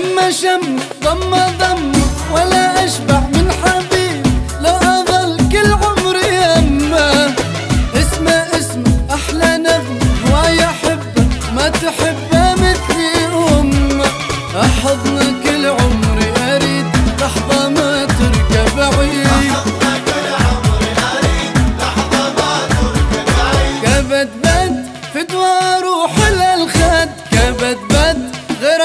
شم شم ضم ضم ولا أشبع من حبيب. لو أظل كل عمري يمه اسمه اسم أحلى نغم هواية أحبه ما تحبه مثلي أمه أحضنه كل عمري أريد لحظة ما تركب بعيد. أحضنه كل عمري أريد لحظة ما تركب بعيد كبت بد فدوه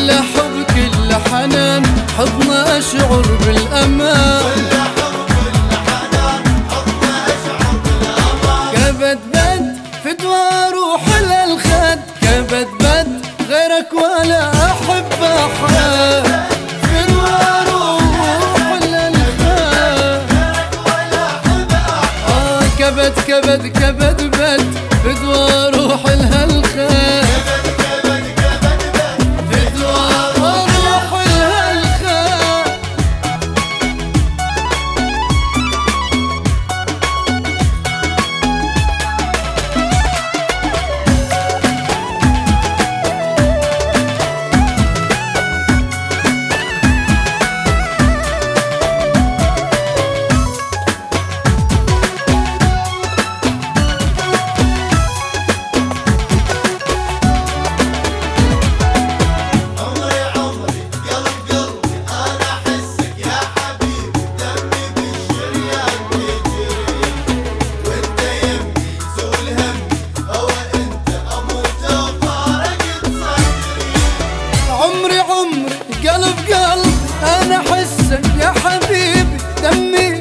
كل حب كل حنان. حضن اشعر بالأمان. كل حب كل حنان حضن اشعر بالامان كبد بد فدوى روح للخد كبد بد غيرك ولا أحب أحد. فدوى روح للخد ولا حب احد آه كبد كبد كبد بد فدوى روح لها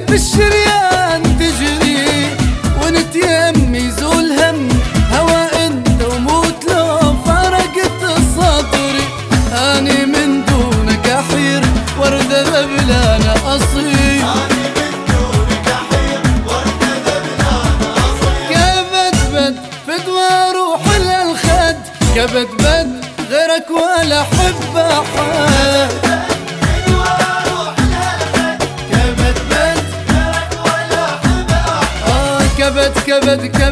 بالشريان تجري وانت يمي زول هم هوا إنت وموت لو فرقت صدري أني من دونك أحير وردة ذبلانة أصير. كبد بد فدوى روح للخد. كبد بد غيرك ولا حب لهالخد